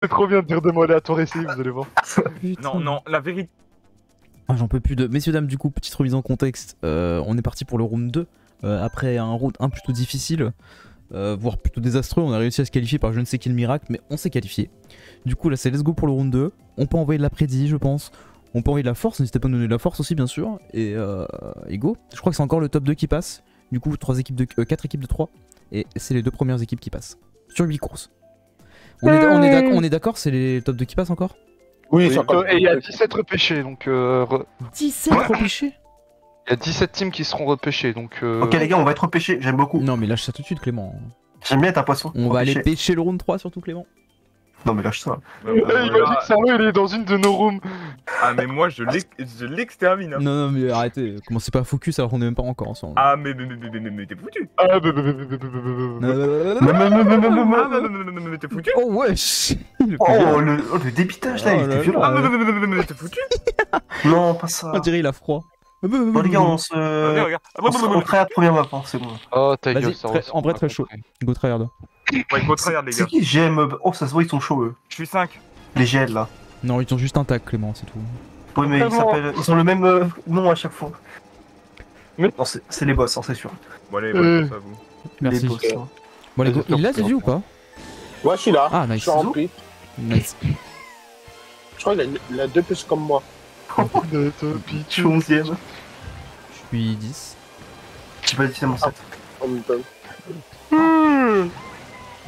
C'est trop bien de dire des mots aléatoires ici, vous allez voir. Non, non, la vérité. Ah, J'en peux plus de. Messieurs, dames, du coup, petite remise en contexte. euh, on est parti pour le round 2. euh, après un round 1 plutôt difficile, euh, voire plutôt désastreux, on a réussi à se qualifier par je ne sais quel miracle, mais on s'est qualifié. Du coup, là, c'est let's go pour le round 2. On peut envoyer de la prédit, je pense. On peut envoyer de la force, n'hésitez pas à nous donner de la force aussi, bien sûr. Et, euh, et go. Je crois que c'est encore le top 2 qui passe. Du coup, 3 équipes de, 4 équipes de 3. Et c'est les deux premières équipes qui passent. Sur 8 courses. On est, on est d'ac- on est d'accord, c'est les top 2 qui passent encore? Oui, encore. et il y a 17 repêchés, donc euh, re- 17 repêchés? Il y a 17 teams qui seront repêchés, donc... euh, Ok, les gars, on va être repêchés. J'aime beaucoup. Non, mais lâche ça tout de suite, Clément. J'aime bien être un poisson. On va aller pêcher le round 3 surtout, Clément. Non mais lâche ça. Bah, bah, il m'a dit il est dans une de nos rooms. Ah mais moi je l'extermine. Non non mais arrêtez, commencez pas à focus alors qu'on est même pas encore ensemble. Ah mais mais mais mais mais t'es foutu. Ah mais mais mais t'es foutu. Oh wesh. Oh le débitage là il était violent. Ah mais mais mais t'es foutu. Non pas ça. On dirait il a froid. Bon les gars on se... On se première map c'est bon. Oh ta gueule ça En vrai très chaud. Go tryhard. Ouais, go tryhard, les C'est gars. qui GM Oh, ça se voit, ils sont chauds eux. Je suis 5. Les GL là. Non, ils ont juste un tag, Clément, c'est tout. Oui, mais ils s'appellent. Ils ont le même euh, nom à chaque fois. Mais- Non, c'est c'est les boss, hein, c'est sûr. Bon, allez, Euh. bonne chance à vous. Merci. Les boss, hein. Bon, les il l'a Zizi ou pas? Ouais, je suis là. Ah, Je nice. suis rempli. Nice. Je crois qu'il a, il a deux plus comme moi. De te Je suis 11ème. Je suis 10. J'ai pas dit c'est mon 7. En même temps.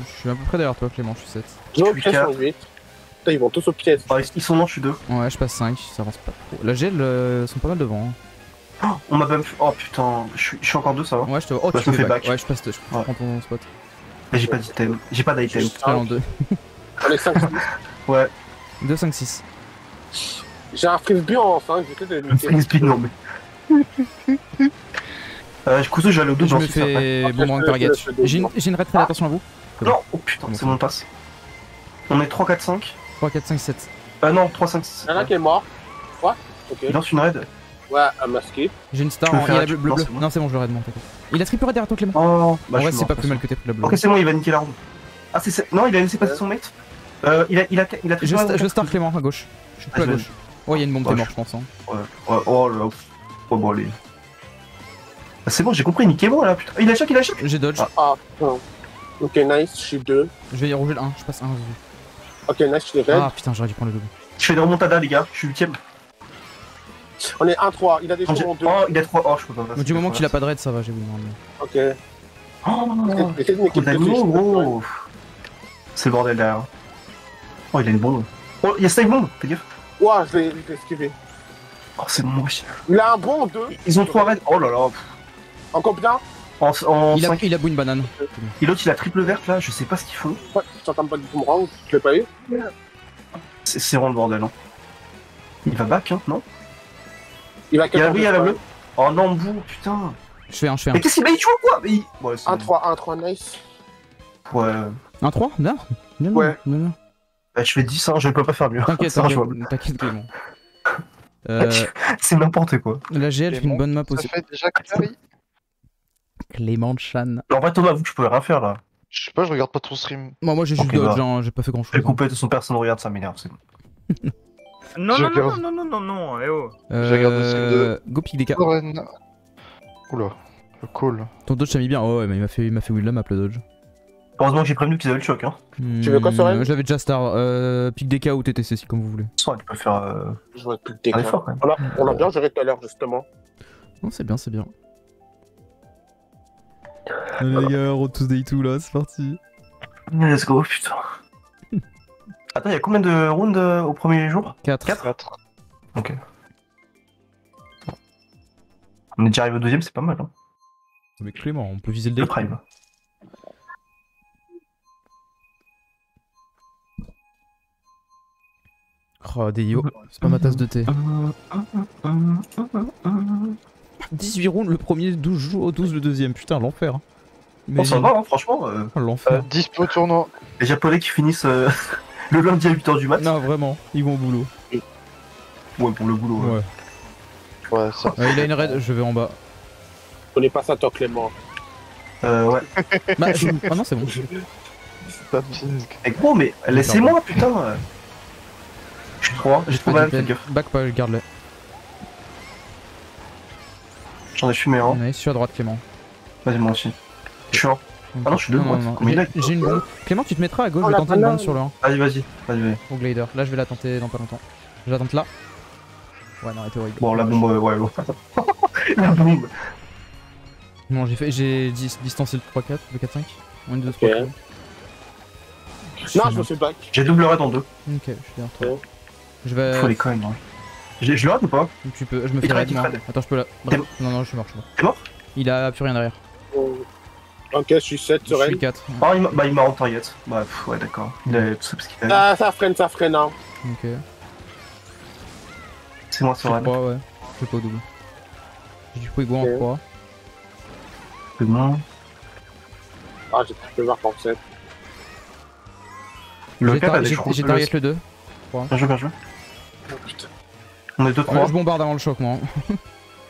Je suis à peu près derrière toi, Clément, je suis 7. Ils ont Je suis pièce quatre. en 8. Putain, ils vont tous aux pièces. Ah, ils- ils sont non, je suis 2. Ouais, je passe 5, ça avance pas trop. La GL euh, sont pas mal devant. hein. On m'a même. Oh putain, je suis, je suis encore 2, ça va. Ouais, je te. Oh, Bah, tu je me fais back. back. Ouais, je passe. Je Ouais. prends ton spot. Mais j'ai pas d'item. J'ai pas d'item. Je suis en 2. On est 5 Ouais, 2, 5, 6. J'ai un frisbee en 5, j'ai peut-être le Free spin, non mais. Euh, couteau, je vais aller au 2 Je me fais Après, boomerang je par te gate. laisse le J'ai une, une red trail, attention à vous. Non, oh putain, c'est mon passe. On est 3, 4, 5. 3, 4, 5, 7. Ah non, 3, 5, 6. Il y en a un qui est mort. Quoi? Ok. Il lance une raid. Ouais, un masqué. J'ai une star en. Il un a bleu, truc bleu, Non, c'est bon. Je le raid, mon t'inquiète. Il a triple raid derrière toi, Clément. Oh, bah en vrai, c'est pas plus mal que t'aies pris la bleue. Ok, c'est bon, il va niquer la round. Ah, c'est. Non, il a laissé passer son mate. Euh, il a. Il a. Il a Je, sta- star Clément à gauche. Je suis plus à gauche. Oh, il y a une bombe, t'es je- mort, je pense. Hein. Ouais, ouais, oh là. Oh bon, allez. Ah, c'est bon, j'ai compris, niquez-moi là, putain. Il a choc, il a choc. J'ai dodge. Ah. Ah, putain. Ok, nice, je suis 2. Je vais y rouger le 1. Je passe 1. Ok, nice, je suis red. Ah putain, j'aurais dû prendre le double. Je fais des remontadas, les gars. Je suis 8ème. On est 1-3, il a des Oh, choses en 2. il a 3. Oh, je peux pas passer. Du moment qu'il a pas de raid, ça va, j'ai voulu. normalement. Ok. Oh, plus. gros. C'est le bordel derrière. Oh, il a une bombe. Oh, il y a 5 bombes, fais gaffe. Ouah, je l'ai esquivé. Oh, c'est bon, wesh. Il a un bon 2. Ils ont 3 raids. Oh là là. En combien? En, en Il a, 5. il a boué une banane. Et l'autre, il a triple verte là, je sais pas ce qu'ils font. Ouais, tu entends pas du boomerang, je l'ai pas eu. C'est vraiment le bordel. Hein. Il va back, hein, non Il va Il y a la bleue, il y a la bleue. Oh non, bout, putain. Je fais un, je fais un. Mais qu'est-ce qu'il va y jouer quoi Mais il... Ouais, c'est 1-3, 1-3, nice. Ouais. Un 3 Bien Bien, Ouais. bien, bien. Bah, je fais 10, hein, je peux pas faire mieux. T'inquiète, c'est injouable. t'inquiète, t'inquiète, Clément. Euh, C'est n'importe quoi. la GL fait une bonne map Ça aussi. fait déjà Clément Chan. En vrai, Thomas, vous que je pouvais rien faire là. Je sais pas, je regarde pas ton stream. Moi, moi j'ai juste dodge, bah. hein, j'ai pas fait grand Je vais chose. couper de son personne regarde, ça m'énerve. c'est bon. Non, non, non, non, non, non, non, eh oh. Je regarde le stream Euh, Go pick des. Oula, le call. Ton dodge t'a mis bien. Oh ouais, mais il m'a fait, il m'a fait la map le dodge. Heureusement que j'ai prévenu qu'ils avaient le choc. Hein. Tu veux quoi, Soren Hmm, Je l'avais déjà star. Euh, pick des cas ou TTC si comme vous voulez. Soit tu peux faire euh, Je vois de un dégâts. effort quand même. On a, on a bien géré tout à l'heure, justement. Non, c'est bien, c'est bien. Allez les gars, road to day 2 là, c'est parti. Let's go, putain. Attends, il y a combien de rounds euh, au premier jour 4. 4. Ok. On est déjà arrivé au deuxième, c'est pas mal. Hein. Avec Clément, on peut viser le Le prime. Oh, Deio, c'est pas ma tasse de thé. 18 rounds le premier, 12 jours, 12 le deuxième. Putain, l'enfer. hein. Bon, ça Imagine. va, hein, franchement. euh, Oh, l'enfer. Dispo tournoi. les Japonais qui finissent euh, le lundi à 8h du mat. Non, vraiment, ils vont au boulot. Ouais, pour le boulot. ouais. Ouais. Ouais, ça. Euh, il a une raid, je vais en bas. On est pas ça, toi, Clément. Euh, ouais. Bah, je- Ah non, c'est bon. Ping. Eh gros, mais laissez-moi, putain. euh. Je suis trop, j'ai trop mal, fais gaffe. Back pas, garde-le. J'en ai fumé un. Nice, je suis à droite, Clément. Vas-y, moi aussi. Je suis un. Ah non, je suis deux Non, non, droite. J'ai une bombe. Clément, tu te mettras à gauche, Oh, je vais tenter une bombe sur le 1 Vas-y, vas-y. Vas-y, au glider. Là, je vais la tenter dans pas longtemps. Je la tente là. Ouais, non, elle était horrible. Bon, la bombe, ouais, ouais. la bombe. Non, j'ai fait, j'ai dis- distancé le 3-4, le 4-5. 1, 2, 3, Ok. 4. Non, je me fais back. J'ai double raid en deux. Ok, je suis derrière toi. Ouais. Je Faut vais. les quand même. J'ai- Je le rate ou pas Tu peux, je me fais raid. Attends, je peux la. T'es- Non, non, je suis mort, je suis mort. T'es mort Il a plus rien derrière. Ok, je suis 7 Je sereine. suis 4. Ah, il m'a bah, il m'a rentré yet. Bah, pff, ouais, d'accord. Il a tout ça parce qu'il a. Ah, ça freine, ça freine, hein. Ok. C'est moi, Je vrai. 3, ouais. Je fais pas au double. J'ai du Fuego en Ok. 3. C'est bon. Ah, j'ai pu voir pour 7. Le J'ai 4 a des j'ai target le 2. Bien joué, bien joué. Oh putain. On est 2-3. je bombarde avant le choc, moi. hein.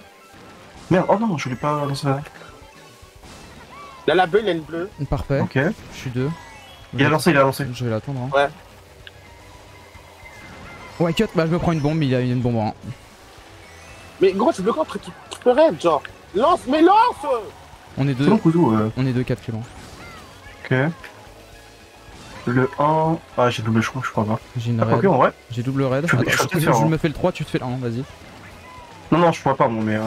Merde, oh non, je voulais pas lancer la Là, la y a une bleue. Parfait. Ok. Je suis 2. Il a lancé, il a lancé. Je vais l'attendre. Hein. Ouais. Ouais, cut, bah je me prends une bombe, il a une bombe en 1. Mais gros, tu peux contre, tu, tu peux raid, genre? Lance, mais lance On est C'est 2. bon, Kouzou. euh, On est 2 4 Clément. Ok. Le 1. Ah, j'ai double choix, je crois pas. J'ai une Ah, raid. en vrai. J'ai double raid. Je- Attends, je je hein. me fais le 3, tu te fais le 1, vas-y. Non, non, je pourrais pas, moi, mais. euh,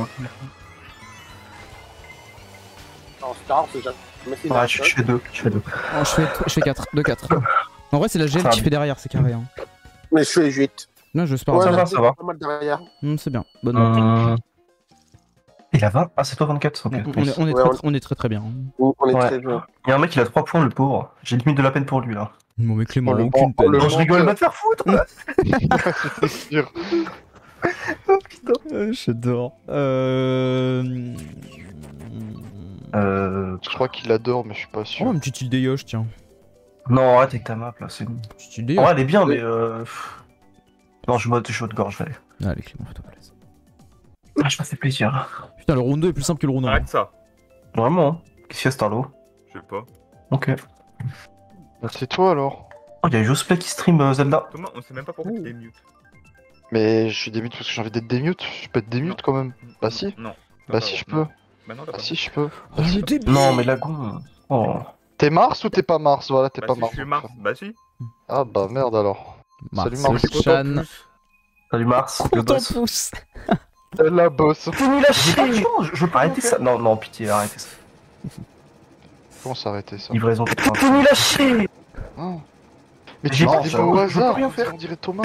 Non, Star, c'est Ouais, une je fais 2. Je fais 2. Oh, je fais, je fais 4, 2 4. En vrai, c'est la GL qui fait derrière, c'est carré. Hein. Mais je fais 8. Non, je sais pas. Ouais, ça va, ça va. Pas mal derrière. c'est bien. Bonne note. Euh... Il a 20 Ah, c'est toi 24 Ok. On, on est, on, est Ouais, très, on- on est très très bien. hein. On on est Ouais. très bien. Il y a un mec, il a 3 points, le pauvre. J'ai limite de la peine pour lui, là. Bon, mais Clément, Oh, aucune bon- peine. Non, je rigole, menteur. va te faire foutre C'est sûr. Euh, J'adore. Euh. Euh. Je crois qu'il adore, mais je suis pas Oh, sûr. une petite île des Yosh, tiens. Non, arrête avec ta map, là, c'est. Une petite île des En Yosh. vrai, elle est bien, mais. Euh... Non, je mode chaud de gorge, allez. Allez, Clément, fais-toi plaisir. Ah, je me fais plaisir. Putain, le round 2 est plus simple que le round 1. Arrête ça. Vraiment, hein. Qu'est-ce qu'il y a, Starlo Je sais pas. Ok. Bah, c'est toi alors. Oh, il y a Josplay qui stream euh, Zelda. Thomas, on sait même pas pourquoi tu es mute. Mais je suis démute parce que j'ai envie d'être démute. Je peux être démute quand même. Bah si. Non. Bah si je peux. Bah non, t'as Bah pas. si je peux. Oh, le début Non, mais Lagon. Oh. T'es Mars ou t'es pas Mars Voilà, t'es Bah pas si, Mars. je suis Mars. Bah si. Ah bah merde alors. Salut, Mars Mars. Chan. Salut Mars, le Ton boss. pouce. La boss. J'ai pas de chance, je veux pas arrêter ça. Non, non, pitié, arrêtez ça. Comment s'arrêter ça Livraison 80. Ah. Mais J'ai tu pas- dis pas au hasard. rien faire. On dirait Thomas.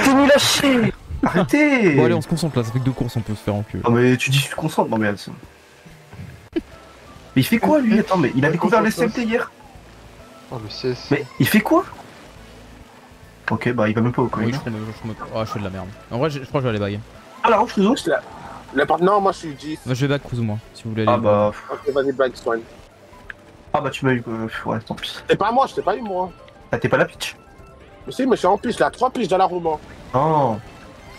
Arrêtez Bon, allez, on se concentre là, ça fait que deux courses, on peut se faire enculer. Non mais tu dis tu te concentres, non mais Alison. Mais il fait quoi lui? Attends mais il a découvert les SMT hier Oh le CS. Mais il fait quoi? Ok bah il va même pas au coin. Oui, je, le- oh, je fais de la merde. En vrai, je, je crois que je vais aller bague. Ah la roche les autres Je Non, moi je suis 10. Moi, je vais bague Cruise moi, si vous voulez aller. Ah bah Ok, vas-y, blague, Swan. ah bah tu m'as eu euh, ouais tant pis. C'est pas moi, je t'ai pas eu moi. Ah t'es pas la pitch Mais si, mais je suis en piste, là, 3 piges dans la roman. Non.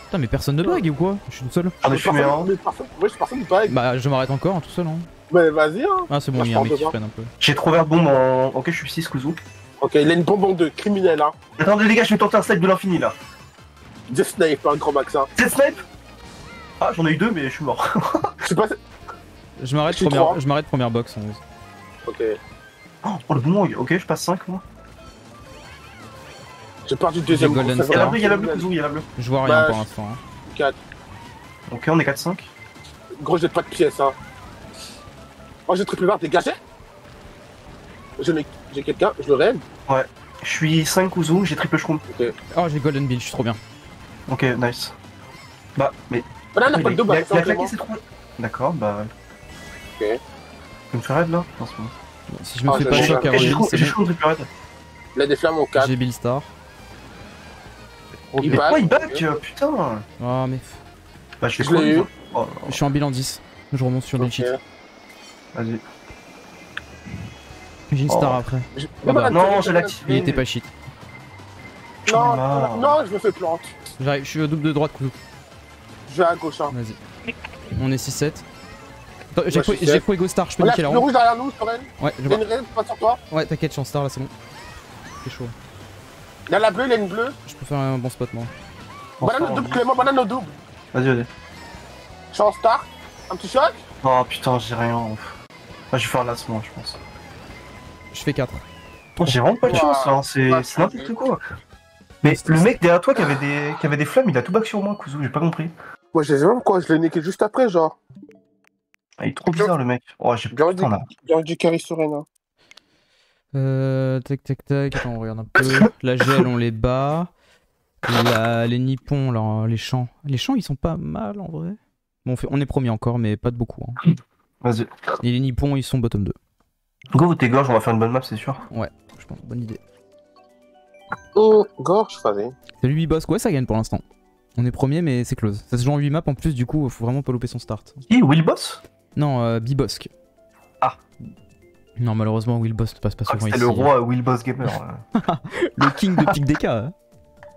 Putain, mais personne ne bague ou quoi? Je suis tout seul. J'en ai fumé un. Mais personne, oui, personne ne bague. Bah, je m'arrête encore, hein, tout seul. Hein. Mais vas-y, hein. Ah, c'est bon, Moi, il y je a un mec qui freine un peu. J'ai trop vert bombe en. Ok je suis 6 Kuzu. Ok, il a une bonbon de criminel, hein. Attendez les gars je vais tenter un snipe de l'infini là. Des snipe, un grand max, hein. C'est snipe Ah j'en ai eu deux mais je suis mort. Je pas. Je m'arrête première, trois. je m'arrête première box en 11. Ok. Oh le bon ok je passe 5 moi. J'ai perdu le deuxième. Golden Il y a la bleue, il y a la bleue il y a la bleue. Je vois rien Bah, pour l'instant. hein. Quatre. Ok on est 4-5. Gros, j'ai pas de pièces, hein. Oh, j'ai triple barre, dégagé J'ai quelqu'un, je le rêve. Je suis 5 Kuzu, j'ai triple shroom. Oh, j'ai Golden Bill, je suis trop bien. Ok nice. Bah mais Voilà, on a Il pas de double, il a- claqué ses trois. D'accord, bah. Ok. Tu me fais raid là en ce moment Si je me Ah, fais pas choc, Caroline, chaud, c'est bon. Il a des flammes en 4. J'ai Bill Star. Il back. pourquoi il back euh, Putain Oh, mais. Bah je l'ai eu. Oh, Je suis en bilan 10. Je remonte sur Bill cheat. Vas-y. J'ai une Oh. star après. Ah bah, non, j'ai l'activé. Il était pas shit. Non, non, je me fais plante. J'arrive, je suis au double de droite, coucou. Je vais à gauche, hein. Vas-y. On est 6-7. Attends, J'ai j'ai sept. Fuego Star, je peux niquer la le ronde. rouge derrière nous, Soren. Ouais, je Il y a vois. une raid, pas sur toi. Ouais, t'inquiète, je suis en star là, c'est bon. C'est chaud. Il y a la bleue, il y a une bleue. Je peux faire un bon spot moi. Banane au double, Clément, banane au double. Vas-y, vas-y. Je suis en start. Un petit choc. Oh putain, j'ai rien. Moi, je vais faire l'as, moi, je pense. Je fais 4. Oh, j'ai vraiment pas de chance, hein. c'est Ouais, c'est n'importe quoi. Mais le mec derrière toi qui avait des, qui avait des flammes, il a tout back sur moi, Kuzu, j'ai pas compris. Moi, je sais même quoi, je l'ai niqué juste après, genre. Ah, il est trop bizarre le mec. Oh, j'ai. Il y a du carry sur Rena. Euh, tac tac tac, attends, on regarde un peu. La gel, on les bat. La- les nippons, là, les champs. Les champs, ils sont pas mal en vrai. Bon, on, fait, on est premier encore, mais pas de beaucoup. hein. Vas-y. Et les nippons, ils sont bottom 2. Go, t'es gorge, on va faire une bonne map, c'est sûr. Je pense, bonne idée. Oh, gorge, vas-y. Salut Bibosk, ouais, ça gagne pour l'instant. On est premier, mais c'est close. Ça se joue en 8 maps en plus, du coup, faut vraiment pas louper son start. Qui Will Boss? Non, euh, Bibosk. Ah. Non, malheureusement, Will Boss ne passe pas Ah, souvent C'était ici. le roi Will Boss Gamer. euh. Le king de PicDK. hein.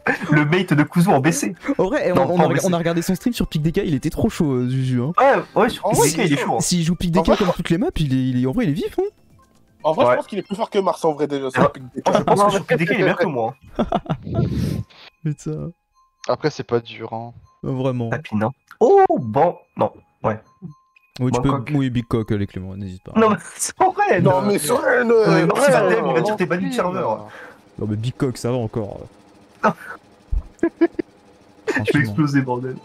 le mate de Kuzu en BC. En vrai, on, Non, on pas a, en BC. on a regardé son stream sur PicDK, il était trop chaud, euh, Zuzu. Hein. Ouais, ouais, sur En vrai, BC, il est chaud. hein. S'il joue PicDK vrai- comme toutes les maps, il est, il est- en vrai, il est vif. Hein. En vrai, Ouais. je pense qu'il est plus fort que Mars en vrai déjà. sur Ouais. pic Oh, je pense que sur PDK, il est meilleur que moi. hein. Après, c'est pas dur. Hein. Vraiment. Hein. Oh, bon. Non. Oui, tu peux... Oui, Big Cock, les Clément, n'hésite pas. Non, mais c'est vrai. Non, mais sur Rena. Non, mais il va ouais. t'aimer, il va dire t'es banni de serveur. Non, mais Big Cock, ça va encore. Ah. Je vais exploser, bordel.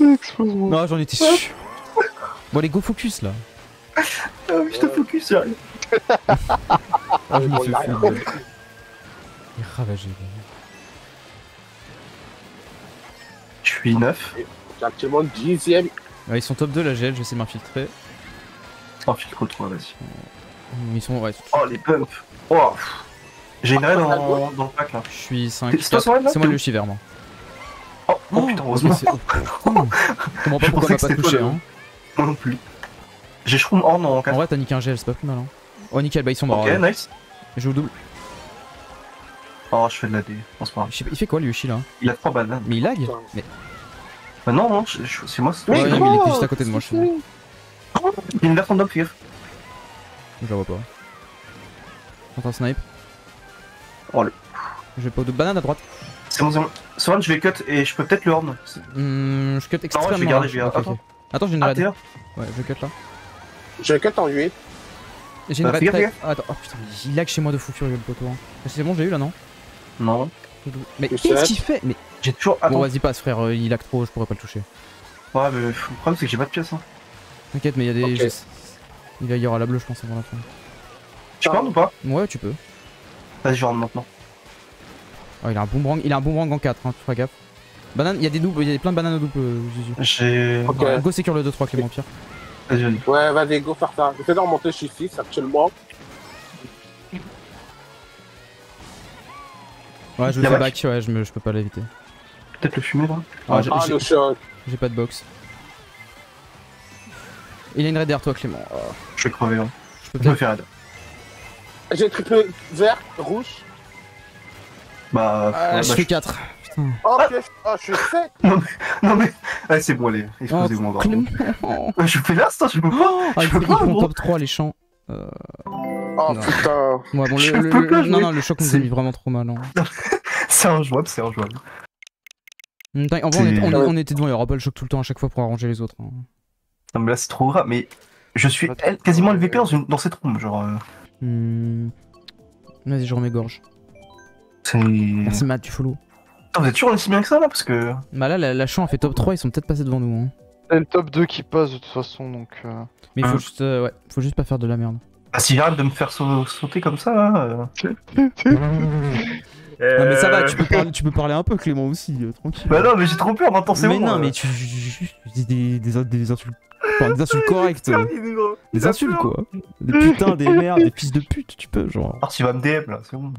Explose-moi. Non, j'en étais sûr. Bon, allez, go focus là. Ah oui, je te focus, sérieux. Ah, je me fais il ouais. est ravagé. ouais. Suis 9. J'ai actuellement dixième. Ouais, ils sont top 2 la GL, je vais essayer de m'infiltrer. Oh, filtre 3, vas-y. Ils sont. Ouais, Oh, les pumps. Oh. J'ai une raid dans, dans le pack là. je suis 5. C'est toi, C'est moi le vert, moi. Oh, oh, putain, heureusement. c'est- oh, Je comprends Je pas pourquoi m'a pas touché. le- Hein. Moi non plus. J'ai Shroom Horn en En 4. vrai, t'as niqué un gel, c'est pas plus mal. Hein. Oh, nickel, bah ils sont morts. Ok, nice. Je joue au double. Oh, je fais de la D. On se parle. Je sais pas, Il fait quoi le Yoshi là Il a 3 balles là. Mais il lag. Mais Bah non, non, je- je- c'est moi. c'est Ouais, il était juste à côté de moi, je sais. Il y a une version gaffe. je la vois pas. J'entends un snipe. Oh, le- Je vais pas double. Banane à droite. C'est bon, c'est bon. Soren, je vais cut et je peux peut-être le horn. Hmm, je cut extrêmement. je vais garder, là. je vais garder. Ok, ok. Attends, j'ai une Ah, là Ouais, je cut là. J'ai un cut en 8. J'ai une Bah, fais Attends, oh putain, il lag chez moi de fou furieux le poteau. hein. C'est bon, j'ai eu là, non Non. Mais qu'est-ce qu'il fait Mais J'ai toujours. bon, Attends. vas-y, passe frère, euh, il lag trop, je pourrais pas le toucher. Ouais, mais le problème, c'est que j'ai pas de pièces. Hein. T'inquiète, mais il y a des. Ok. je- Il va y aura la bleue, je pense, avant la fin. Tu peux horn ou pas Ouais, tu peux. Vas-y, je horn maintenant. Oh, il a un boomerang, il a un boomerang en 4, hein, tu feras gaffe. Banane, il y a des doubles, il y a plein de bananes au double, euh. J'ai. Ok. Ouais, Go secure le 2-3, Clément, pire. Vas-y, vas-y. Ouais, vas-y, go faire ça. J'essaie de remonter, je suis 6 actuellement. Ouais, je y a fais back. ouais, je, me, je peux pas l'éviter. Peut-être le fumer là. Ah, j'ai- Ah, j'ai- le choc. J'ai pas de box. Il a une raid derrière toi, Clément. Oh, Je vais crever. Hein. je peux me fais raid. J'ai triplé vert, rouge. Bah. Ah, ouais, je bah, fais 4. Putain. Oh. Ah, je suis 7. Non mais. Ah, c'est bon, allez. Oh, Explosez-moi. Ouais, Je fais là, ça, je peux pas. Ah, Je il peux pas, ils font moi. top 3 les champs. Euh, Oh, Non. putain. Ouais, bon, Je le, le- peux pas le- non, non, le choc nous a C'est- mis vraiment trop mal. Hein. C'est injouable, c'est injouable. Hum, En vrai, on, était- on- on était devant, il y aura pas le choc tout le temps à chaque fois pour arranger les autres. hein. Non mais là c'est trop grave, mais je suis elle- quasiment LVP dans, une- dans cette room, genre. euh, Hum. Vas-y, je remets gorge. c'est. Merci Matt, tu follow. Vous êtes sûr on est si bien que ça là Parce que. Bah là, la, la champ a fait top 3, ils sont peut-être passés devant nous. Hein. C'est le top 2 qui passe de toute façon, donc. euh, Mais il faut Hein. juste, euh, ouais, faut juste pas faire de la merde. Ah, si j'arrête de me faire sau- sauter comme ça là. euh, Ah, mais ça va, Euh, tu peux parler, tu peux parler un peu, Clément aussi, euh, tranquille. Bah non, mais j'ai trop peur maintenant, c'est mais bon. non, euh. mais tu dis des, des, des insultes. Enfin, des insultes correctes. euh, Des insultes quoi. Des putains, des merdes, des fils de pute, tu peux, genre. Ah, tu vas me DM là, c'est bon.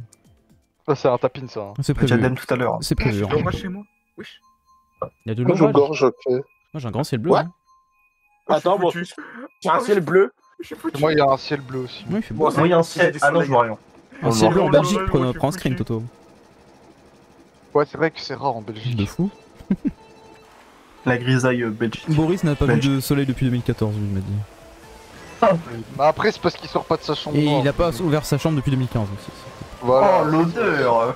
Ah, c'est un tapin ça. hein. C'est J'ai déjà prévu. DM tout à l'heure. C'est prévu. hein. Moi chez moi? Wesh. Il y a de Moi, je l'orage. gorge, ok. Moi j'ai un grand ciel bleu. Ouais. hein. Attends, bon, foutu. j'ai un ciel bleu. Je suis foutu. Moi, il y a un ciel bleu aussi. Ouais, il fait beau. Bon, Moi, il y a un ciel. Ah non, je vois rien. Un Oh, ciel non. bleu en Belgique, prends un screen. Toto. Ouais, c'est vrai que c'est rare en Belgique. De fou. La grisaille euh, belgique. Boris n'a pas vu de soleil depuis 2014, lui, il m'a dit. Bah après, c'est parce qu'il sort pas de sa chambre. Et noire. il a pas ouvert sa chambre depuis 2015 aussi. Voilà. Oh, l'odeur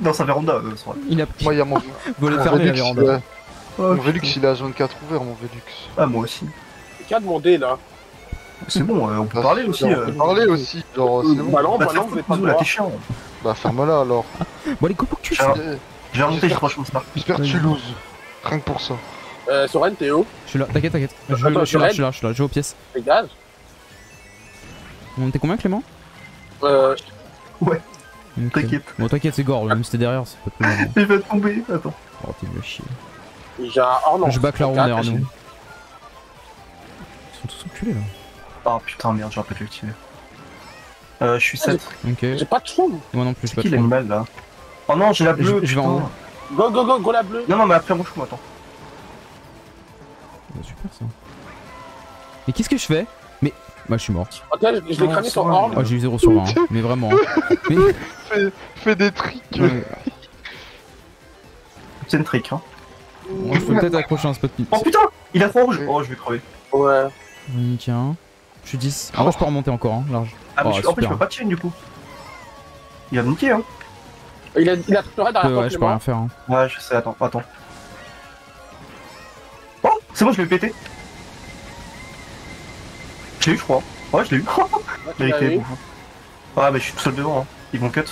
Dans sa véranda, euh. Il a Moi, il y a mon, volé mon fermé la Velux, véranda. euh, Oh, mon Velux, il est à zone 4 ouvert, mon Velux. Ah, moi aussi. Qui a demandé là C'est bon, euh, on peut Bah, parler si, aussi. On euh. peut parler aussi, genre, c'est bon. Bah non, Bah, bah non, pas là, t'es chiant. Bah, ferme-la alors. Bon, allez, coupe que tu. Eh, Je vais remonter, je crois, je pense pas. J'espère que tu loses. Rien que pour ça. Euh, Soren, t'es où Je suis là, t'inquiète, t'inquiète. Je, suis là, je suis là, je suis là, je vais aux pièces. Dégage. On était combien, Clément? Euh, Ok. T'inquiète. Bon, t'inquiète, c'est gore, même si t'es derrière, c'est pas mal. Il va tomber, attends. Oh, t'es à chier. j'ai un. Oh non. je back la ronde derrière nous. Ils sont tous enculés là. Oh putain, merde, j'aurais pas dû l'activer. Euh, je suis 7. Ok. J'ai pas de trou. Moi non plus, C'est pas l'animal là Oh non, j'ai la bleue. je vais en haut. Go, go, go, go la bleue. Non, non, mais après, rouge-moi, attends. Bah, super ça. Mais qu'est-ce que je fais? Mais. Bah, je suis mort. Ok, je, je l'ai Non, cramé sur. Orb. Oh, j'ai eu 0 sur 20. hein. Mais vraiment. hein. Mais. Fais des tricks. Ouais. C'est une trick, hein. Bon, je peux peut-être accrocher un spot pin. Oh putain Il a trois rouges Oh, je vais crever. Ouais. Un. Je suis 10. Ah, moi je peux remonter encore, hein, large. Ah, mais Oh, je- en fait, je peux pas de chain du coup. Il va me niquer, hein. Il a, il a red derrière Euh, ouais, je peux rien faire. Hein. Ouais, je sais, attends, attends. Oh C'est bon, je l'ai pété. Je l'ai eu, je crois. Ouais, je l'ai eu. Ouais, eu. bon. Ah, bah je suis tout seul devant, hein. Ils vont cut.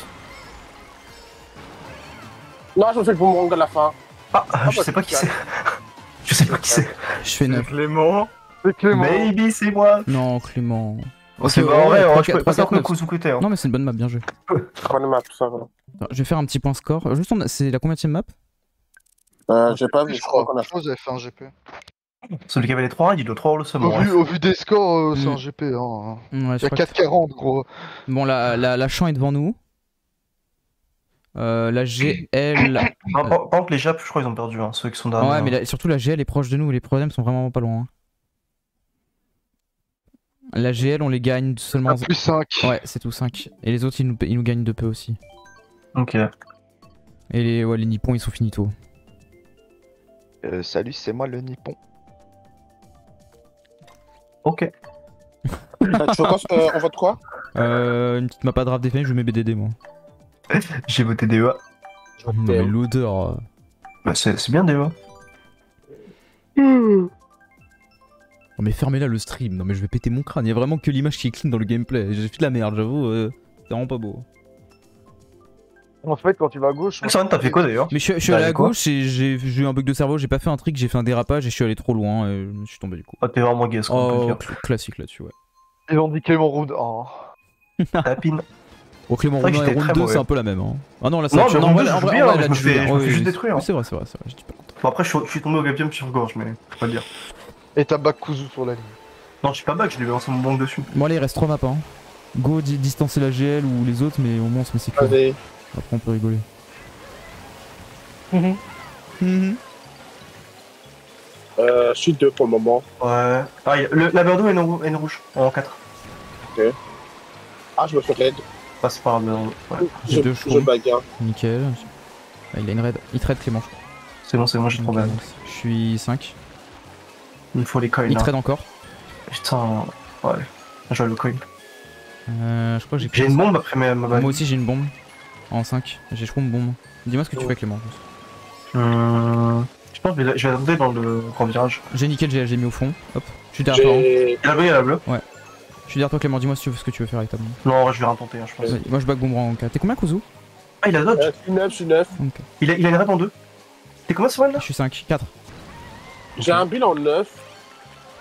Non, je me fais le boomerang à la fin. Ah, je bah, sais pas qui c'est c'est. Je sais pas qui c'est. Je fais 9. Clément. C'est Clément. Baby, c'est moi. Non, Clément. Oh, c'est pas vrai, hein, je peux pas que hein. Non, mais c'est une bonne map, bien joué. Bonne map, tout ça. je vais faire un petit point score. Juste, on a- c'est la combien de map? Euh, j'ai pas vu, je crois qu'on a fait un GP. Celui qui avait les 3 il doit 3 le seum. Au vu, au vu des scores, euh, c'est Mm. un GP. Hein. Ouais, Il y a crois que- 4,40 gros. Bon, la, la, la champ est devant nous. Euh, la GL. Non, par, contre, les Japs, je crois, ils ont perdu, hein, ceux qui sont derrière. Ouais, mais la- surtout la GL est proche de nous. Les problèmes sont vraiment pas loin. La GL, on les gagne seulement. Un plus 5. Ouais, c'est tout 5. Et les autres, ils nous, ils nous gagnent de peu aussi. Ok. Et les, ouais, les Nippons, ils sont finito. Euh, salut, c'est moi le Nippon. Ok. Euh, tu quoi euh, On vote quoi? Euh, une petite map à draft définie, je mets BDD moi. J'ai voté DEA. Non, mais l'odeur. euh. Bah, c'est c'est bien DEA. Non, mais fermez là le stream. Non, mais je vais péter mon crâne. Il y a vraiment que l'image qui est clean dans le gameplay. J'ai fait de la merde, j'avoue. euh, C'est vraiment pas beau. En fait, quand tu vas à gauche. Soren, t'as fait quoi d'ailleurs Mais je, suis- je suis allé à gauche et j'ai eu un bug de cerveau. J'ai pas fait un trick, j'ai fait un dérapage et je suis allé trop loin et je suis tombé du coup. Oh, t'es vraiment gay, ce qu'on Oh, classique là-dessus, ouais. Ils ont dit Clément Round 1. Tapine. Au Clément 1 et j'étais Round très 2, mauvais. c'est un peu la même. Hein. Ah non, là, Non, c'est mais en Round vrai- 2, je en joue vrai- bien, en vrai, je là, me tu fais- juste détruire, hein. C'est vrai, c'est vrai, c'est vrai, je dis pas. Bon, après, je suis, je suis tombé au gabium sur gorge, mais faut pas le dire. Et t'as back Kuzu sur la ligne. Non, je suis pas back, je l'ai lancé mon banque dessus. Bon, allez, il reste 3 maps. Hein. Go di- distancer la GL ou les autres, mais au moins on se met sécure. Vas-y. Après, on peut rigoler. Euh, je suis deux pour le moment. Ouais. Ah, y a- le, la Bordeaux est une, rouge, en 4. Ah, je me fais raid. Pas c'est pas grave, ouais. J'ai deux je bagarre. Nickel. Ah, il a une raid. Il trade Clément, je crois. C'est bon, c'est bon, j'ai trop bien. Je suis 5. Il me faut les coins. Il là. trade encore. Putain, ouais. Je le coin. Euh, je crois que j'ai J'ai une bombe après ma, ma balle. Moi aussi j'ai une bombe. En 5. J'ai je crois une bombe. Dis-moi ce que tu fais Clément. Hum, je pense que je vais, je vais attendre dans le grand virage. J'ai nickel, j'ai j'ai mis au fond. Hop. Je suis derrière toi. hein. J'ai. Il y a la bleue, il y a la bleue. Je suis derrière toi Clément, dis-moi si tu veux ce que tu veux faire avec ta bombe. Non, en vrai, je vais rien tenter, hein, je pense. Moi je back boomerang en cas. T'es combien Kuzu? Ah, il a dodge. Euh, je suis neuf, je suis neuf. Ok. Il a, il a une raid en deux. T'es combien ce là? Je suis 5. 4. J'ai un build en neuf.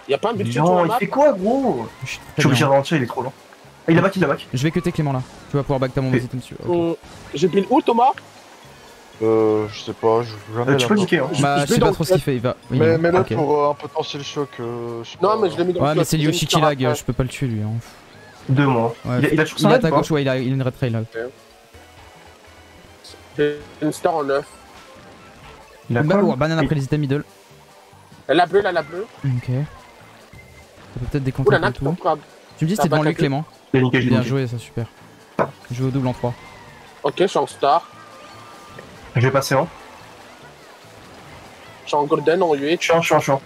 Y'a pas un build sur Non, il fait quoi, gros? Je suis obligé de ralentir, il est trop lent. Ah, il a back, il a back. Je vais cutter Clément là. Tu vas pouvoir back ta Ok. vas-y, dessus. Hum, J'ai build où Thomas? Euh, je sais pas, je Euh, tu peux niquer, hein. Bah je sais dans pas le trop ce qu'il fait. Il va. oui, Mais, il- mais là, ok. pour euh, un potentiel choc, euh, je sais Non, pas. mais je l'ai mis dans Ouais le mais chat, c'est Yoshi qui lag, je peux pas le tuer lui. Hein. Deux mois. Ouais, il, a, il a toujours il ta quoi gauche, ouais, il a, il a une red trail là. J'ai une star en neuf. Il a quoi oh, banane après les items middle. La bleue, là, la bleue. Ok. Ça peut peut-être Ouh, décompter peu tout. tu me dis c'était devant lui Clément. J'ai Bien niqué. joué, ça super. Je joue au double en 3. Ok, je suis en star. Je vais passer en. Je suis en golden en 8. Je suis en, je suis en, je suis en.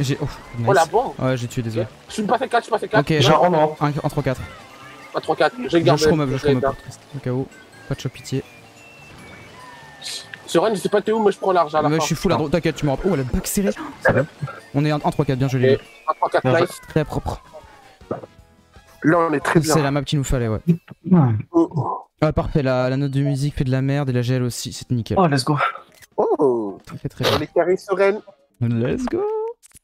J'ai. Oh, nice. Oh la bombe. Ouais, j'ai tué, désolé. Je suis passé 4, je suis passé 4. Ok, J'ai un en, en. Un, en 3-4. à 3-4. J'ai Je gardé. je triste. Au cas où. Pas de choc pitié. Sereine, je sais pas t'es où, mais je prends l'argent à la Mais fin. je suis full à droite, t'inquiète, tu me rappelles. Oh, elle a back serré. Bon. On est un 1-3-4, bien joli. Et- À 3-4, Bien nice. Très propre. Là, on est très bien. C'est la map qu'il nous fallait, ouais. Oh, oh. Ah, parfait, la, la note de musique fait de la merde et la GL aussi, c'est nickel. Oh, let's go. Oh, Très très bien. les carrés sereines. Let's go.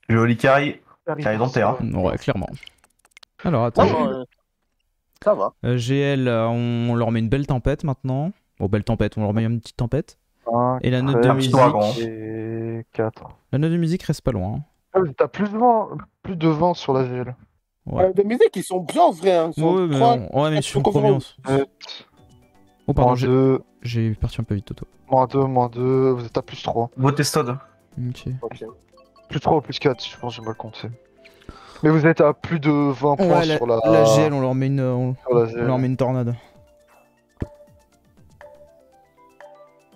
Joli carry. Carry dentaire. hein. Ouais, clairement. Alors, attends. Non, euh, ça va. Euh, GL, euh, on leur met une belle tempête maintenant. Bon, belle tempête, on leur met une petite tempête. Un, Et la note de musique. Et 4. La note de musique reste pas loin. hein. Ah, mais T'as plus de vent, plus de vent sur la GL. Ouais. Euh, les musiques, ils sont bien en vrai. Hein. Ils sont Ouais, mais, trois- on- ouais, mais je suis s- Oh, pardon, Moins j'ai- 2, j'ai parti un peu vite, Toto. moins 2, moins 2, vous êtes à plus 3. Votez Stod. Ok. Ok. Plus 3 ou plus 4, je pense que j'ai mal compté. Mais vous êtes à plus de 20 points Ouais, la, sur la, la GL, on leur met une, on, on leur met une tornade.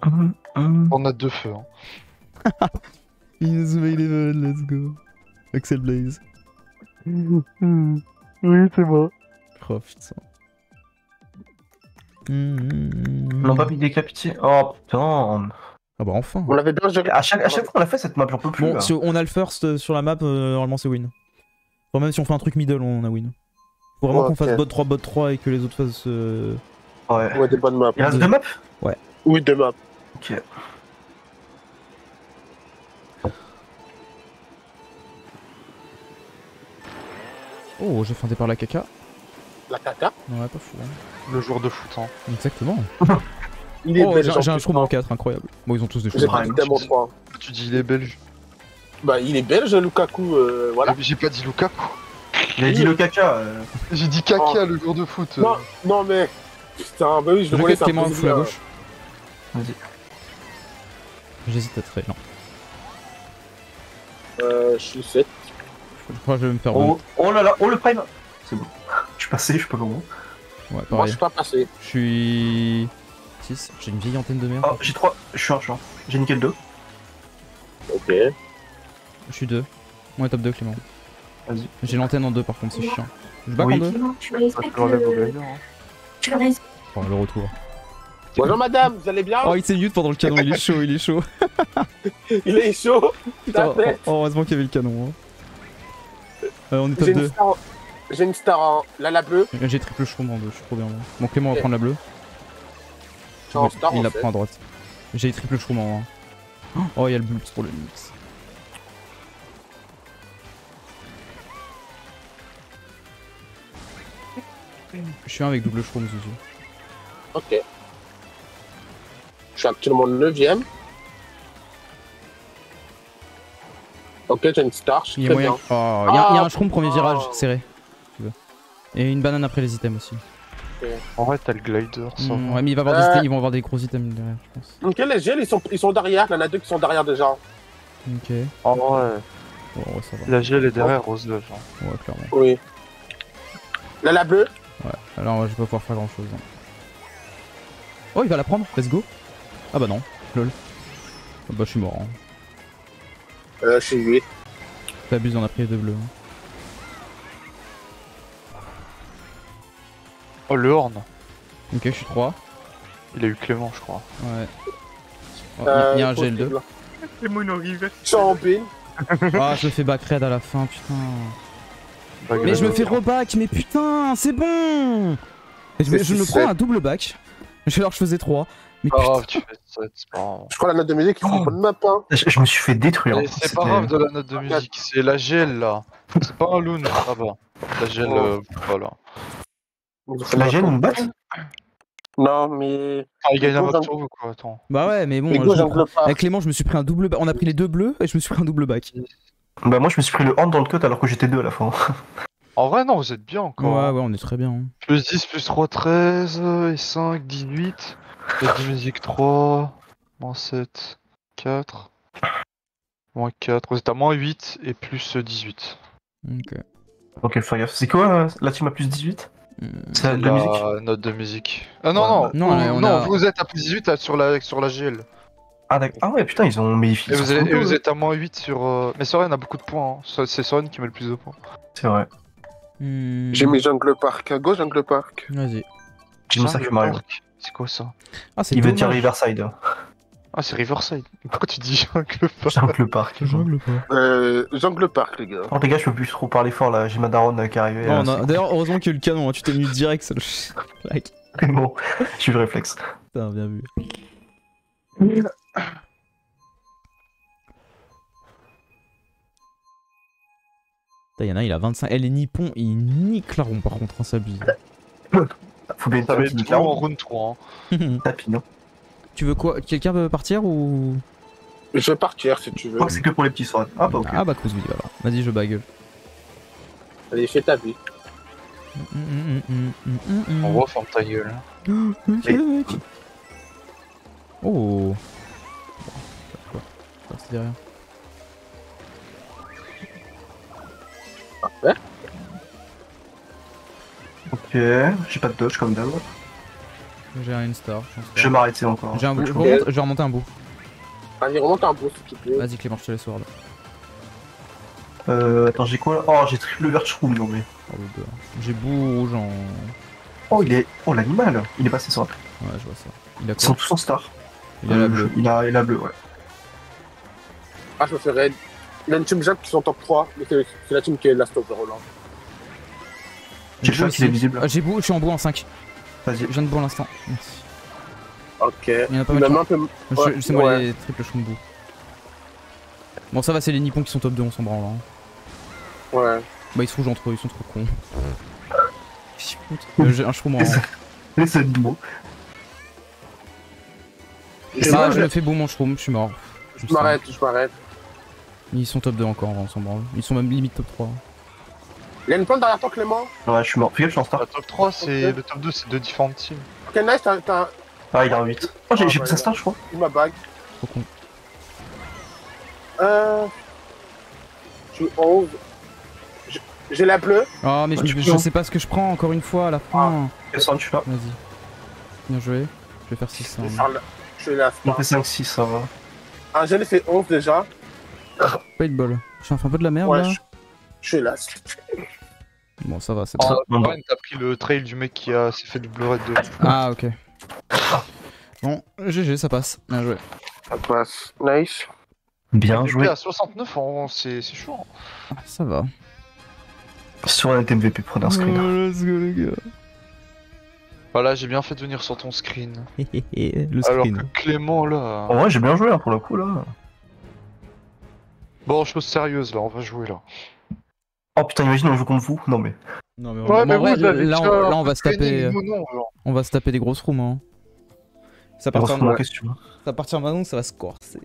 On a deux feux. Hein. Inazuma Eleven, let's go. Axel Blaze. Oui, c'est moi. Oh putain. Mm, Non, pas piqué pitié. Oh putain. Ah bah enfin. On l'avait bien géré. À chaque, à chaque fois qu'on a fait cette map, j'en peux plus. Bon, là. si on a le first euh, sur la map, euh, normalement c'est win. Enfin, même si on fait un truc middle, on a win. Faut vraiment Ouais, qu'on fasse bot 3, bot 3 et que les autres fassent. euh, Ouais. Ouais, des bonnes maps. Il reste deux maps? Oui, deux maps. Ok. Oh, j'ai feinté par la caca. La caca. Ouais, pas fou. hein. Le jour de foot. Hein. Exactement. Il est Oh, belge. j'ai un shroom en hein. 4, incroyable. Bon, ils ont tous des tellement tu-. Tu dis il est belge. Bah, il est belge, Lukaku. euh, voilà. J'ai pas dit Lukaku. Il a dit le caca. euh. J'ai dit caca Oh. le jour de foot. euh. Non, non, mais. Putain, bah oui, je le Clément à gauche. Vas-y. J'hésite à très. Non. Euh, je suis 7. Je crois que je vais me faire. Oh, oh là là, oh le prime. C'est bon. Je suis passé, je sais pas comment. Ouais, Moi, je pareil. suis pas passé. Je suis. 6. J'ai une vieille antenne de merde. Oh, j'ai 3. Je suis un, je suis un. J'ai nickel 2. Ok. Je suis 2. On est top 2, Clément. Vas-y. J'ai l'antenne en 2 par contre, c'est chiant. Je back Oui. en 2 Non, tu Ah, enlèves au le... gagnant, hein. Tu le respectes. Oh, le retour. Bonjour madame, vous allez bien Oh, il s'est mute pendant le canon, il est chaud, il est chaud. Il est chaud Putain, Ta tête. oh, heureusement qu'il y avait le canon. hein. Euh, on est top J'ai une 2. star en... J'ai une star en... Là, la bleue. J'ai triple shroom en 2, je suis trop bien. moi. Bon, Clément va prendre la bleue. Star il la fait. prend à droite. J'ai triple shroom en 1. Oh, il y a le blitz pour le mix. Je suis un avec double shroom, Zuzu. Ok. Je suis actuellement 9ème. Ok, j'ai une star, je suis Il y a très moyen. bien. Oh, il y, a- il y a un Ah, shroom premier virage, oh. serré. si tu veux. Et une banane après les items aussi. En vrai, t'as le glider, ça. Mm, va. ouais, mais il va avoir des Euh. ils vont avoir des gros items derrière, je pense. Ok, les gels, ils sont, ils sont derrière. Il y en a deux qui sont derrière déjà. Ok. En vrai, Bon, ouais, ça va. la GL est derrière Rose Lodge. hein. Ouais, clairement. Oui. Là, la bleue. Ouais, alors ouais, je vais pas pouvoir faire grand chose. Oh, il va la prendre, let's go. Ah bah non, lol. Ah bah je suis mort. Hein. Euh, je suis 8. T'abuses, on a pris les deux bleus. hein. Oh, le Horn. Ok, je suis 3. Il a eu Clément, je crois. Ouais. Oh, il y a- il y a un GL2. C'est Mono River. Chambin. Ah, je me fais back raid à la fin, putain. Bah, Mais je me euh, fais reback, mais putain, c'est bon Et je, me- je me prends un double back. Alors je faisais 3. Mais Pas grave, tu fais ça, c'est pas grave. Je crois la note de musique, font Oh. pas de map. Hein. Je, je me suis fait détruire. Mais C'est pas grave de la note de musique, c'est la GL là. C'est pas un loon, ça va. La GL, Oh. euh, voilà. Fait La gêne, une botte Non, mais. Ah, il gagne un mode j'en- sur vous quoi, attends. Bah ouais, mais bon, Mais je go, pas. avec Clément, je me suis pris un double. On a pris les deux bleus et je me suis pris un double back. Bah, moi, je me suis pris le hand dans le cut alors que j'étais deux à la fin. En vrai, non, vous êtes bien encore. Ouais, ouais, on est très bien. hein. Plus 10, plus 3, 13, et 5, 18. Note de musique 3, moins 7, 4, moins 4. Vous êtes à moins 8 et plus euh, 18. Ok. Ok, gaffe. C'est quoi euh, la team à plus 18 Hmm. C'est la musique? note de musique. Ah non, Ouais, non, non, vous, là, on non, a- vous êtes à plus 18 là, sur, la, sur la GL. Ah. Ah ouais, putain, ils ont. Mais ils Et vous, êtes, et solo, vous eux. êtes à moins 8 sur. euh, Mais Soren a beaucoup de points, hein. C'est Soren qui met le plus de points. C'est vrai. Hmm, J'ai mis Jungle Park. Go Jungle Park. Vas-y. J'ai mis ça Jungle que Mario. Park. C'est quoi ça Ah, c'est Il veut dire. Riverside. Ah, c'est Riverside. Pourquoi tu dis Jungle Park Jungle le parc. Jungle pas. Euh, Jungle Park, les gars. Oh les gars, je peux plus trop parler fort là, j'ai ma daronne qui est arrivée. Non, on a- D'ailleurs, heureusement qu'il y a eu le canon, hein, tu t'es mis direct, ça like. bon, j'ai eu le réflexe. Putain, bien vu. Putain, y'en a, il a 25. Elle est nippon, il nique la roue par contre, hein, ça abuse. Faut bien Ça va être une tout en round 3. hein. tapis, non tu veux quoi? Quelqu'un veut partir ou? Je vais partir si tu Je veux. crois que c'est que pour les petits swords. Ah bah ok. Ah bah, cause oui, alors. Vas-y, je bague. Allez, fais ta vie. On voit, ferme ta gueule. Oh. Quoi? Ça, Ok, j'ai pas de dodge comme d'hab. J'ai un star. Je vais m'arrêter encore. J'ai un bout. Je vais remonter- je vais remonter un bout. Allez, remonte un boost si tu peux. Vas-y, Clément, je te laisse voir là. Euh, attends, j'ai quoi là? Oh, j'ai triple Vertshroom, non mais. Oh, le gars. J'ai bout rouge en. Oh, il est. Oh, l'animal Il est passé sur. Ouais, je vois ça. Il a Ils sont tous en star. Il a la Euh, bleue. Il a, il a bleu, ouais. Ah, je me fais raid. Il y a une team Jump qui sont top 3, mais c'est la team qui est last over Roland. J'ai le Bout choix aussi. qu'il est visible. Ah, J'ai bout, je suis en bout en 5. Vas-y. Je viens de bout à l'instant. Merci. Ok. Il y en a pas mal un peu. Je- C'est moi ouais. les triples bout. Bon, ça va, c'est les nippons qui sont top 2, on s'en branle. Hein. Ouais. Bah, ils se rougent entre eux, ils sont trop cons. Euh, J'ai un shroom en. Les animaux. Je m'arrête, je me fais boum mon shroom, je suis mort. je m'arrête, je m'arrête. Ils sont top 2 encore, on s'en branle. Ils sont même limite top 3. Il y a une plante derrière toi, Clément. Ouais, je suis mort. Fais gaffe, je suis en star. Le top 3, c'est le top 2, c'est deux différentes teams. Ok, nice, t'as- t'as. Ah, il est en 8. Oh, j'ai Ah, pris sa star, je crois. Il m'a bague. Trop con. Euh. Je suis 11. Je- J'ai la bleue. Oh, mais Ah, je, je hein. sais pas ce que je prends encore une fois à la fin. Descends, je suis là. Vas-y. Bien joué. Je vais faire 6 Je vais faire la- Je suis là. On fait 5-6, ça va. Un gel fait 11 déjà. Pas de bol. Je suis un peu de la merde Ouais, là. je, je suis là. Bon, ça va, c'est Oh, bon. non, Warren, t'as pris le trail du mec qui a s'est fait double raid de. Ah, ok. Bon, GG, ça passe. Bien joué. Ça passe. Nice. Bien joué. à 69, en- c'est c'est chaud. hein. Ah, Ça va. Sur un MVP, prenez un screen. Oh, let's go, les gars. Voilà, j'ai bien fait de venir sur ton screen. Le Alors screen. que Clément là. En vrai, j'ai bien joué hein, pour le coup là. Bon, chose sérieuse là, on va jouer là. Oh putain, imagine on joue contre vous. Non mais. Non, mais, Ouais, mais en vrai, là, on, déjà là, on va se taper, on va se taper des grosses rooms. Hein. Ça remet en question. ça partir maintenant, ça va se corser.